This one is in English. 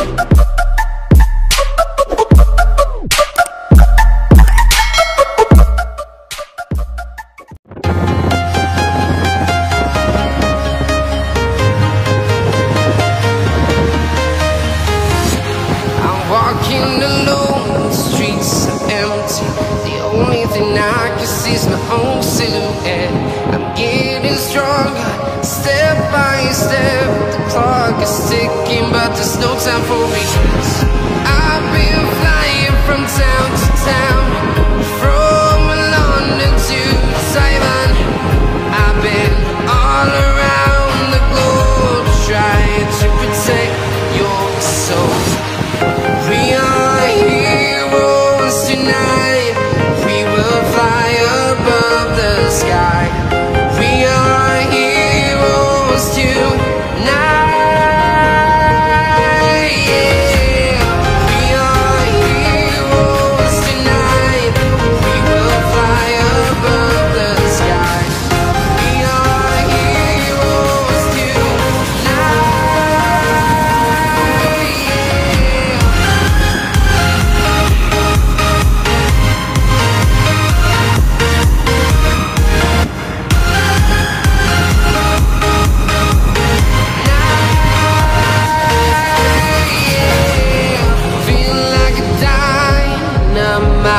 I'm walking alone, the streets are empty. The only thing I can see is my own silhouette. Stronger, step by step. The clock is ticking, but there's no time for me. I've been